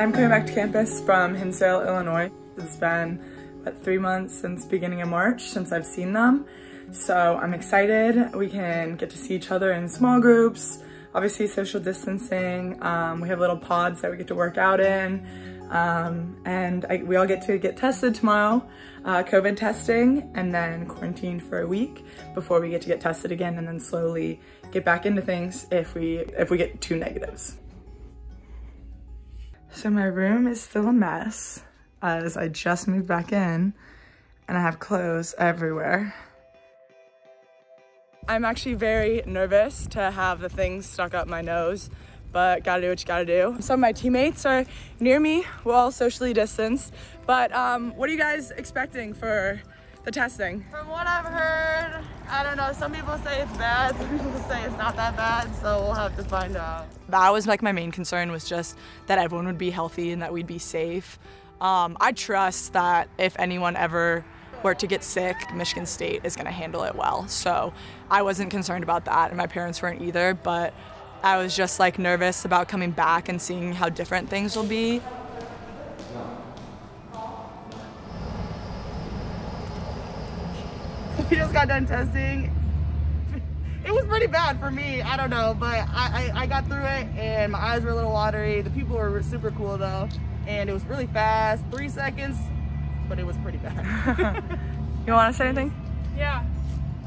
I'm coming back to campus from Hinsdale, Illinois. It's been about three months since beginning of March since I've seen them. So I'm excited. We can get to see each other in small groups, obviously social distancing. Um, we have little pods that we get to work out in. Um, and I, we all get to get tested tomorrow, uh, COVID testing, and then quarantined for a week before we get to get tested again and then slowly get back into things if we, if we get two negatives. So my room is still a mess as I just moved back in and I have clothes everywhere. I'm actually very nervous to have the things stuck up my nose but gotta do what you gotta do. Some of my teammates are near me, we're all socially distanced, but um, what are you guys expecting for the testing? From what I've heard, I don't know, some people say it's bad, some people say it's not that bad, so we'll have to find out. That was like my main concern was just that everyone would be healthy and that we'd be safe. Um, I trust that if anyone ever were to get sick, Michigan State is gonna handle it well. So I wasn't concerned about that and my parents weren't either, but I was just like nervous about coming back and seeing how different things will be. We just got done testing. It was pretty bad for me, I don't know, but I, I, I got through it and my eyes were a little watery. The people were super cool though, and it was really fast, three seconds, but it was pretty bad. you wanna say anything? Yeah.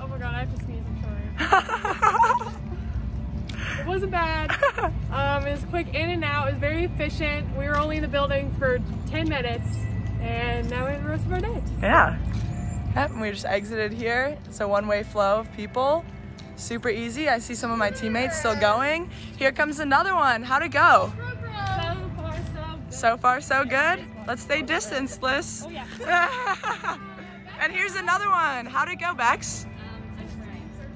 Oh my god, I have to sneeze, I'm sorry. It wasn't bad. um, it was quick in and out. It was very efficient. We were only in the building for 10 minutes and now we have the rest of our day. Yeah. Yep, we just exited here. It's a one-way flow of people. Super easy. I see some of my teammates still going. Here comes another one. How'd it go? So far, so good. So far, so good. Let's stay distanced, Liz. Oh, yeah. and here's another one. How'd it go, Bex? Um,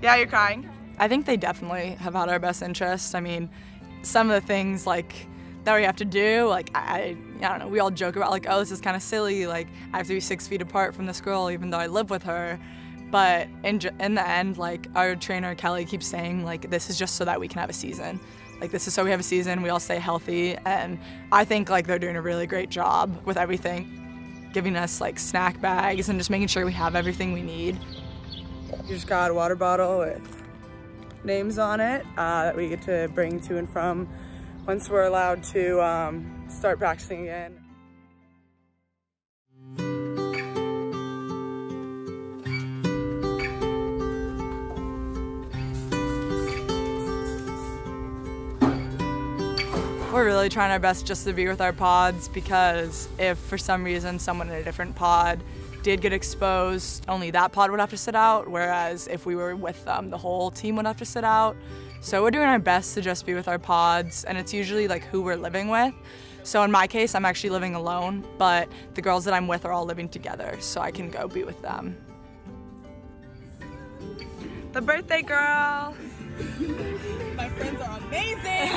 yeah, you're crying. I think they definitely have had our best interests. I mean, some of the things like that we have to do, like I, I don't know, we all joke about like, oh, this is kind of silly. Like I have to be six feet apart from this girl, even though I live with her. But in, in the end, like our trainer Kelly keeps saying, like this is just so that we can have a season. Like this is so we have a season, we all stay healthy, and I think like they're doing a really great job with everything, giving us like snack bags and just making sure we have everything we need. You just got a water bottle with names on it uh, that we get to bring to and from once we're allowed to um, start practicing again. We're really trying our best just to be with our pods because if for some reason someone in a different pod did get exposed, only that pod would have to sit out, whereas if we were with them, the whole team would have to sit out. So we're doing our best to just be with our pods, and it's usually like who we're living with. So in my case, I'm actually living alone, but the girls that I'm with are all living together, so I can go be with them. The birthday girl! My friends are amazing!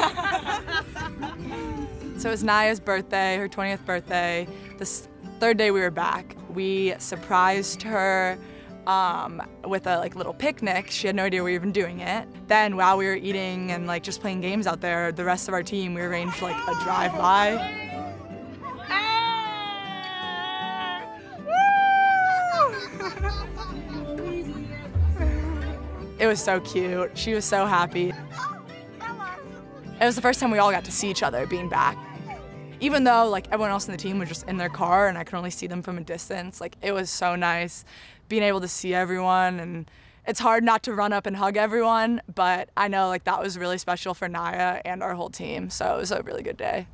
so it was Naya's birthday, her 20th birthday. This third day we were back, we surprised her um, with a like little picnic. She had no idea we were even doing it. Then while we were eating and like just playing games out there, the rest of our team, we arranged like a drive-by. it was so cute. She was so happy. It was the first time we all got to see each other being back even though like everyone else in the team was just in their car and I could only see them from a distance, like it was so nice being able to see everyone and it's hard not to run up and hug everyone, but I know like that was really special for Naya and our whole team. So it was a really good day.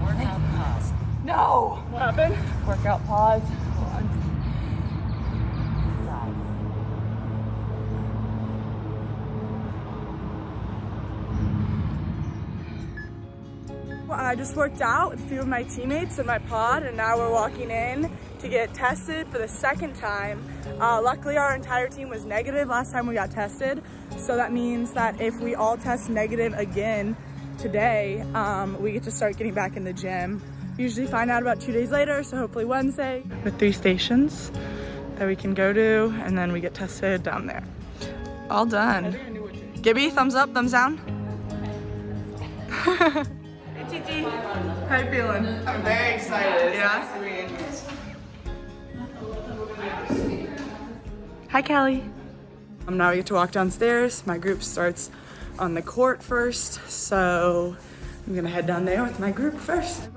Workout pause. No! What happened? Workout pause. I just worked out with a few of my teammates in my pod and now we're walking in to get tested for the second time. Uh, luckily our entire team was negative last time we got tested. So that means that if we all test negative again today, um, we get to start getting back in the gym. Usually find out about two days later, so hopefully Wednesday. With three stations that we can go to and then we get tested down there. All done. Gibby, thumbs up, thumbs down. Titi. How you feeling? I'm very excited. Yeah? Hi, Kelly. Um, now we get to walk downstairs. My group starts on the court first, so I'm gonna head down there with my group first.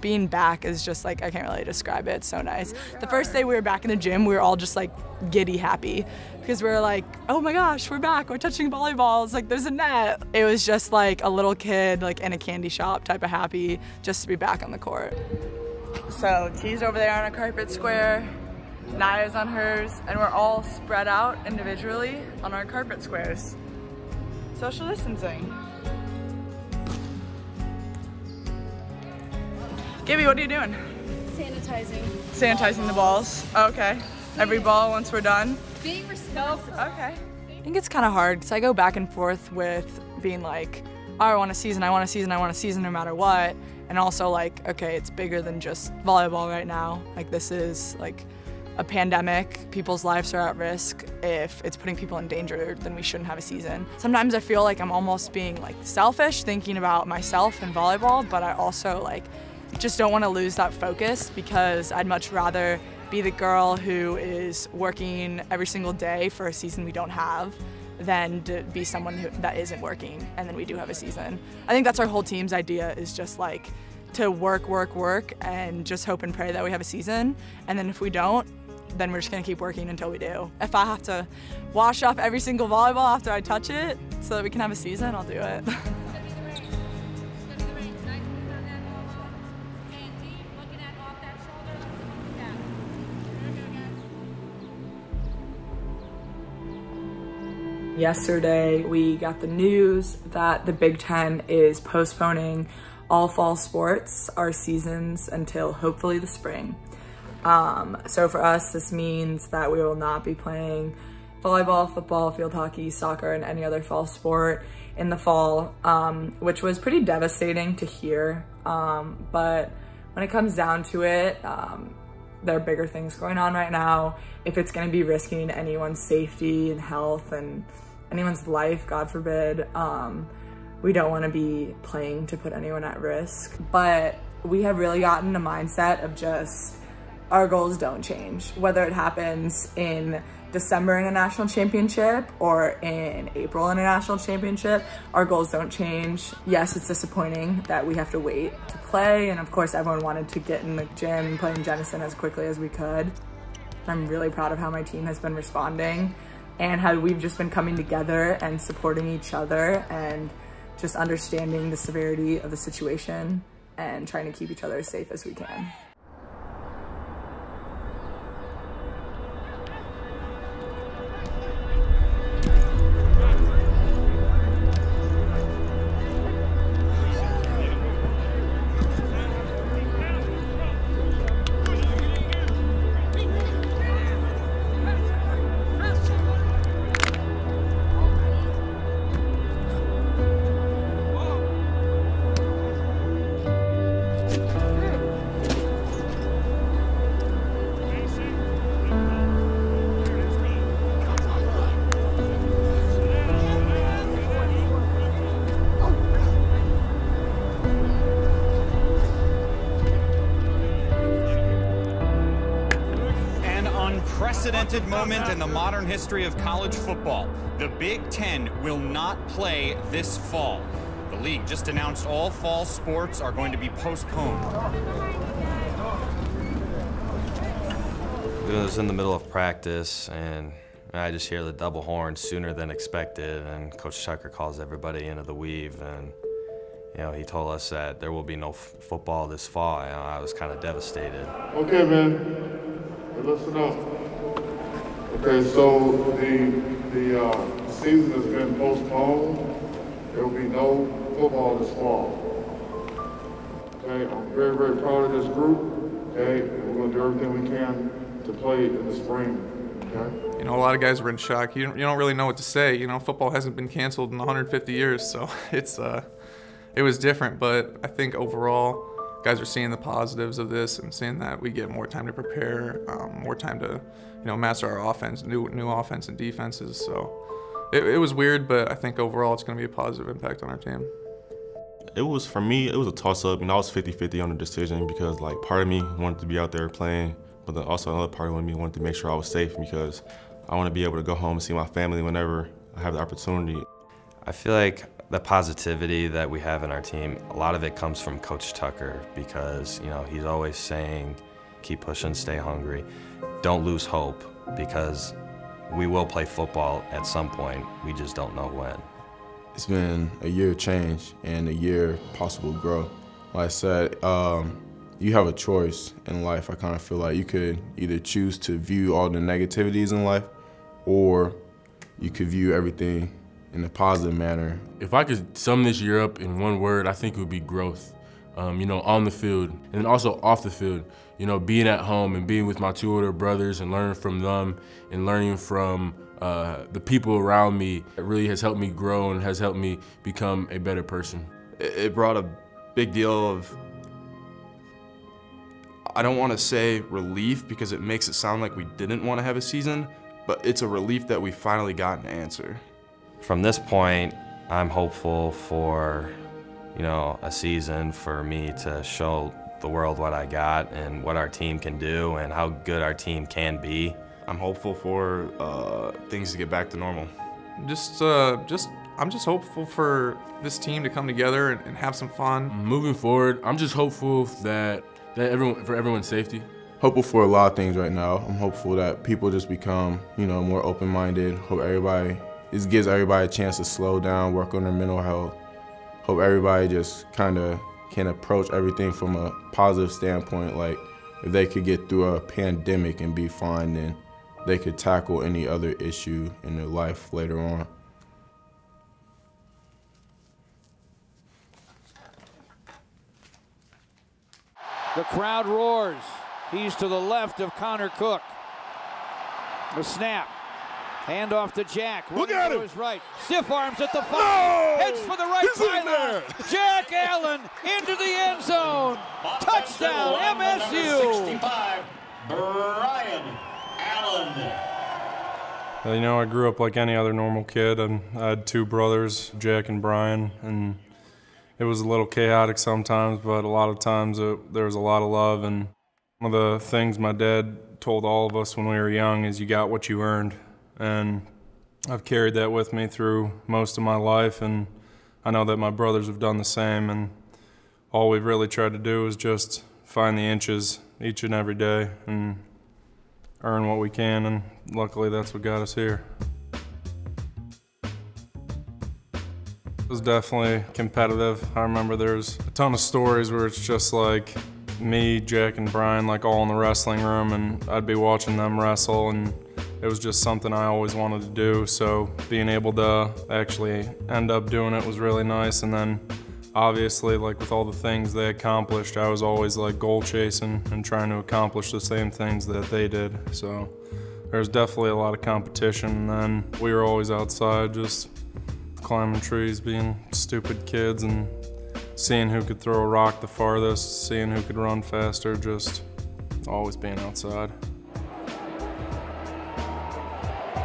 Being back is just like, I can't really describe it, it's so nice. The first day we were back in the gym, we were all just like giddy happy because we were like, oh my gosh, we're back, we're touching volleyballs, like there's a net. It was just like a little kid like in a candy shop type of happy just to be back on the court. So T's over there on a carpet square, Naya's on hers, and we're all spread out individually on our carpet squares. Social distancing. Gibby, what are you doing? Sanitizing. Sanitizing the balls. Okay. Every ball once we're done. Being responsible. Okay. I think it's kind of hard because I go back and forth with being like, oh, I want a season, I want a season, I want a season no matter what. And also like, okay, it's bigger than just volleyball right now. Like this is like a pandemic, people's lives are at risk. If it's putting people in danger, then we shouldn't have a season. Sometimes I feel like I'm almost being like selfish, thinking about myself and volleyball, but I also like just don't want to lose that focus because I'd much rather be the girl who is working every single day for a season we don't have than to be someone who, that isn't working and then we do have a season. I think that's our whole team's idea is just like to work, work, work and just hope and pray that we have a season. And then if we don't, then we're just gonna keep working until we do. If I have to wash off every single volleyball after I touch it so that we can have a season, I'll do it. Yesterday, we got the news that the Big Ten is postponing all fall sports, our seasons, until hopefully the spring. Um, so for us, this means that we will not be playing volleyball, football, field hockey, soccer, and any other fall sport in the fall, um, which was pretty devastating to hear. Um, but when it comes down to it, um, there are bigger things going on right now. If it's gonna be risking anyone's safety and health and anyone's life, God forbid, um, we don't wanna be playing to put anyone at risk. But we have really gotten a mindset of just, our goals don't change. Whether it happens in December in a national championship or in April in a national championship, our goals don't change. Yes, it's disappointing that we have to wait to play. And of course, everyone wanted to get in the gym and play in Jenison as quickly as we could. I'm really proud of how my team has been responding and how we've just been coming together and supporting each other and just understanding the severity of the situation and trying to keep each other as safe as we can. Unprecedented moment in the modern history of college football. The Big Ten will not play this fall. The league just announced all fall sports are going to be postponed. It was in the middle of practice, and I just hear the double horn sooner than expected. And Coach Tucker calls everybody into the weave, and you know he told us that there will be no f- football this fall. You know, I was kind of devastated. Okay, man. Hey, listen up. Okay, so the the uh, season has been postponed. There will be no football this fall. Okay, I'm very very proud of this group. Okay, and we're gonna do everything we can to play in the spring. Okay. You know, a lot of guys were in shock. You, you don't really know what to say. You know, football hasn't been canceled in 150 years, so it's uh, it was different. But I think overall, guys are seeing the positives of this and seeing that we get more time to prepare, um, more time to, you know, master our offense, new new offense and defenses. So it, it was weird, but I think overall it's going to be a positive impact on our team. it was for me. It was a toss-up, and I was 50-50 on the decision because like part of me wanted to be out there playing, but then also another part of me wanted to make sure I was safe because I want to be able to go home and see my family whenever I have the opportunity. I feel like the positivity that we have in our team, a lot of it comes from Coach Tucker because, you know, he's always saying, keep pushing, stay hungry. Don't lose hope because we will play football at some point. We just don't know when. It's been a year of change and a year of possible growth. Like I said, um, you have a choice in life. I kind of feel like you could either choose to view all the negativities in life or you could view everything in a positive manner. If I could sum this year up in one word, I think it would be growth. Um, you know, on the field and then also off the field. You know, being at home and being with my two older brothers and learning from them and learning from uh, the people around me it really has helped me grow and has helped me become a better person. It brought a big deal of, I don't want to say relief because it makes it sound like we didn't want to have a season, but it's a relief that we finally got an answer. From this point, I'm hopeful for, you know, a season for me to show the world what I got and what our team can do and how good our team can be. I'm hopeful for uh, things to get back to normal. Just, uh, just, I'm just hopeful for this team to come together and, and have some fun. Moving forward, I'm just hopeful that that everyone for everyone's safety. Hopeful for a lot of things right now. I'm hopeful that people just become, you know, more open-minded. Hope everybody, this gives everybody a chance to slow down, work on their mental health. Hope everybody just kind of can approach everything from a positive standpoint. Like if they could get through a pandemic and be fine, then they could tackle any other issue in their life later on. The crowd roars. He's to the left of Connor Cook. The snap. Hand off to Jack. Look at him. His right. Stiff arms at the five. No! Heads for the right He's pylon. there. Jack Allen into the end zone. Touchdown MSU. Brian Allen. You know, I grew up like any other normal kid, and I had two brothers, Jack and Brian, and it was a little chaotic sometimes, but a lot of times it, there was a lot of love. And one of the things my dad told all of us when we were young is you got what you earned. And I've carried that with me through most of my life, and I know that my brothers have done the same. And all we've really tried to do is just find the inches each and every day and earn what we can, and luckily that's what got us here. It was definitely competitive. I remember there's a ton of stories where it's just like me, Jack, and Brian, like all in the wrestling room, and I'd be watching them wrestle, and it was just something I always wanted to do. So being able to actually end up doing it was really nice. And then obviously, like with all the things they accomplished, I was always like goal chasing and trying to accomplish the same things that they did. So there was definitely a lot of competition. And then we were always outside just climbing trees, being stupid kids, and seeing who could throw a rock the farthest, seeing who could run faster, just always being outside.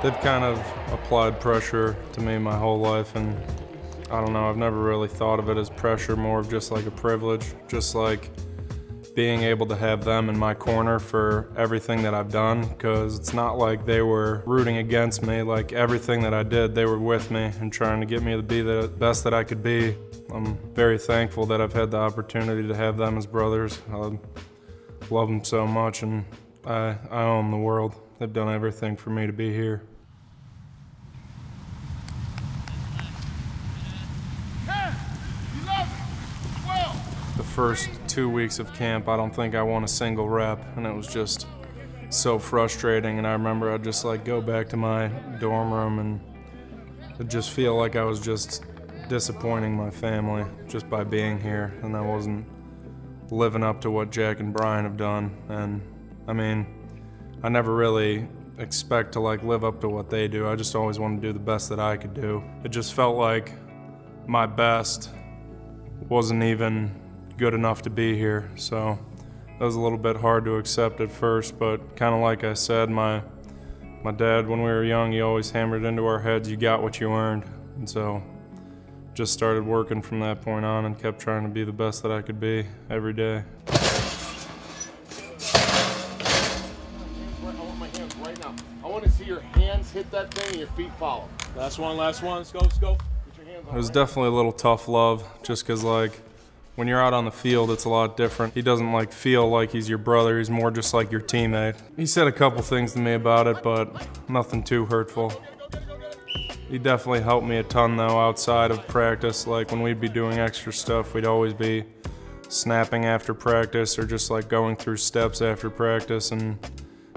They've kind of applied pressure to me my whole life, and I don't know, I've never really thought of it as pressure, more of just like a privilege, just like being able to have them in my corner for everything that I've done because it's not like they were rooting against me. Like everything that I did, they were with me and trying to get me to be the best that I could be. I'm very thankful that I've had the opportunity to have them as brothers. I love them so much and I, I the world. They've done everything for me to be here. the first two weeks of camp, I don't think I won a single rep, and it was just so frustrating. And I remember I'd just like go back to my dorm room and just feel like I was just disappointing my family just by being here, and I wasn't living up to what Jack and Brian have done. And I mean, I never really expect to like live up to what they do. I just always want to do the best that I could do. It just felt like my best wasn't even good enough to be here. So that was a little bit hard to accept at first, but kind of like I said, my my dad, when we were young, he always hammered into our heads, you got what you earned. And so just started working from that point on and kept trying to be the best that I could be every day. And your feet follow. Last one, last one. Let's go, let's go. It was definitely a little tough love, just because like when you're out on the field, it's a lot different. He doesn't like feel like he's your brother. He's more just like your teammate. He said a couple things to me about it, but nothing too hurtful. He definitely helped me a ton though outside of practice. Like when we'd be doing extra stuff, we'd always be snapping after practice or just like going through steps after practice. And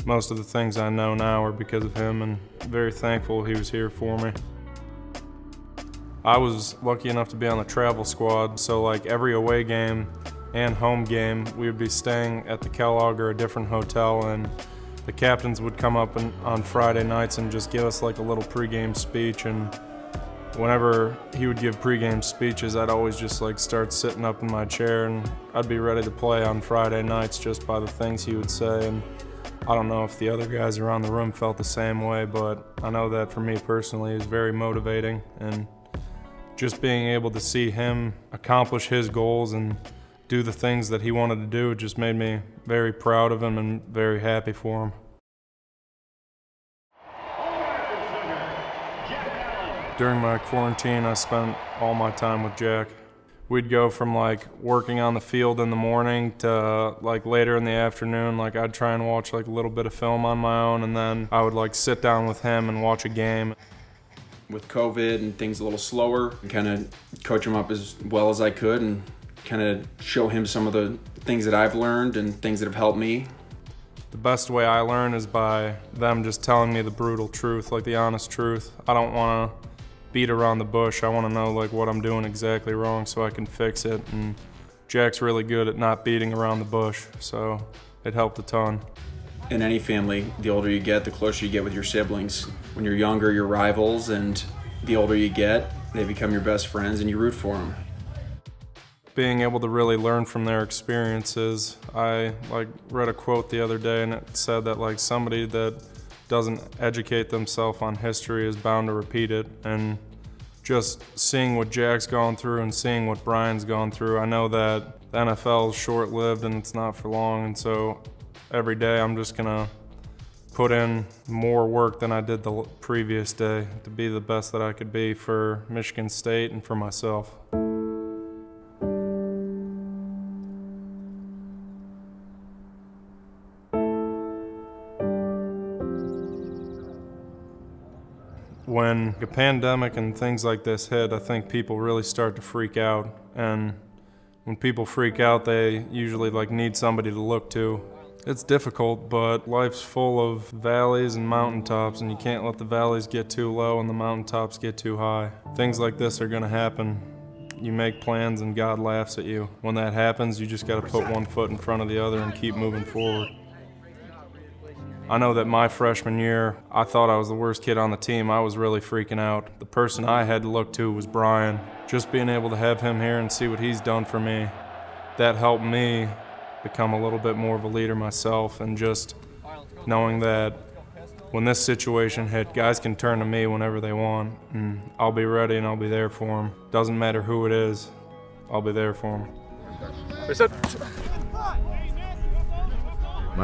most of the things I know now are because of him and very thankful he was here for me. I was lucky enough to be on the travel squad, so like every away game and home game, we would be staying at the Kellogg or a different hotel, and the captains would come up and, on Friday nights and just give us like a little pregame speech. And whenever he would give pregame speeches, I'd always just like start sitting up in my chair, and I'd be ready to play on Friday nights just by the things he would say. And I don't know if the other guys around the room felt the same way, but I know that for me personally, was very motivating and just being able to see him accomplish his goals and do the things that he wanted to do just made me very proud of him and very happy for him. During my quarantine, I spent all my time with Jack. We'd go from like working on the field in the morning to like later in the afternoon. Like I'd try and watch like a little bit of film on my own and then I would like sit down with him and watch a game. With COVID and things a little slower, kind of coach him up as well as I could and kind of show him some of the things that I've learned and things that have helped me. The best way I learn is by them just telling me the brutal truth, like the honest truth. I don't want to beat around the bush. I want to know like what I'm doing exactly wrong so I can fix it. And Jack's really good at not beating around the bush, so it helped a ton. In any family, the older you get, the closer you get with your siblings. When you're younger, you're rivals, and the older you get, they become your best friends and you root for them. Being able to really learn from their experiences. I like read a quote the other day and it said that like somebody that doesn't educate themselves on history is bound to repeat it. And just seeing what Jack's gone through and seeing what Brian's gone through, I know that the NFL is short lived and it's not for long. And so every day I'm just gonna put in more work than I did the previous day to be the best that I could be for Michigan State and for myself. When a pandemic and things like this hit, I think people really start to freak out. And when people freak out, they usually like need somebody to look to. It's difficult, but life's full of valleys and mountaintops, and you can't let the valleys get too low and the mountaintops get too high. Things like this are gonna happen. You make plans and God laughs at you. When that happens, you just gotta put one foot in front of the other and keep moving forward. I know that my freshman year, I thought I was the worst kid on the team. I was really freaking out. The person I had to look to was Brian. Just being able to have him here and see what he's done for me, that helped me become a little bit more of a leader myself and just knowing that when this situation hit, guys can turn to me whenever they want and I'll be ready and I'll be there for them. Doesn't matter who it is, I'll be there for them.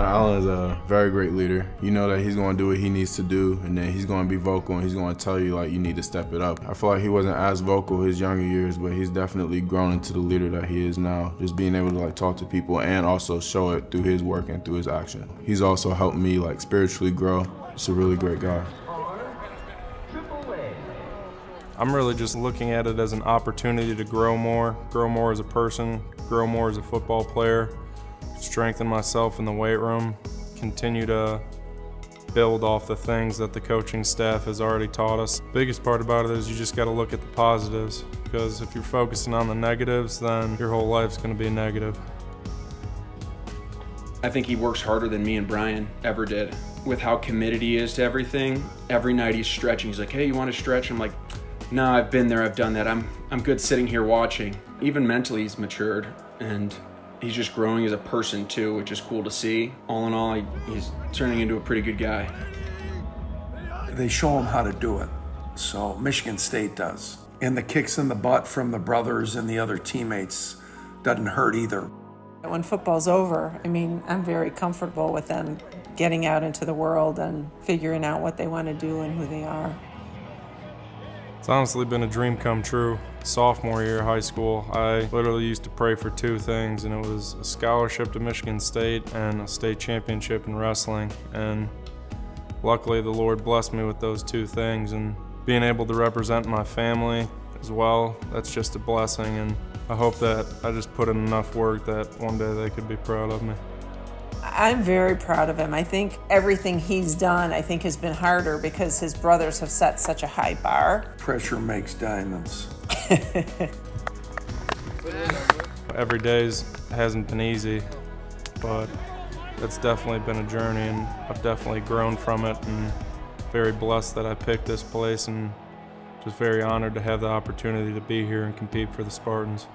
Allen is a very great leader. You know that he's going to do what he needs to do, and then he's going to be vocal and he's going to tell you like you need to step it up. I feel like he wasn't as vocal his younger years, but he's definitely grown into the leader that he is now. Just being able to like talk to people and also show it through his work and through his action. He's also helped me like spiritually grow. He's a really great guy. I'm really just looking at it as an opportunity to grow more, grow more as a person, grow more as a football player, strengthen myself in the weight room, continue to build off the things that the coaching staff has already taught us. Biggest part about it is you just got to look at the positives because if you're focusing on the negatives, then your whole life's going to be negative. I think he works harder than me and Brian ever did. With how committed he is to everything, every night he's stretching. He's like, hey, you want to stretch? I'm like, no, I've been there, I've done that. I'm, I'm good sitting here watching. Even mentally, he's matured and he's just growing as a person too, which is cool to see. All in all, he, he's turning into a pretty good guy. They show him how to do it. So Michigan State does. And the kicks in the butt from the brothers and the other teammates doesn't hurt either. When football's over, I mean, I'm very comfortable with them getting out into the world and figuring out what they want to do and who they are. It's honestly been a dream come true. Sophomore year of high school, I literally used to pray for two things, and it was a scholarship to Michigan State and a state championship in wrestling. And luckily, the Lord blessed me with those two things, and being able to represent my family as well, that's just a blessing. And I hope that I just put in enough work that one day they could be proud of me. I'm very proud of him. I think everything he's done, I think, has been harder because his brothers have set such a high bar. Pressure makes diamonds. Every day hasn't been easy, but it's definitely been a journey, and I've definitely grown from it, and very blessed that I picked this place, and just very honored to have the opportunity to be here and compete for the Spartans.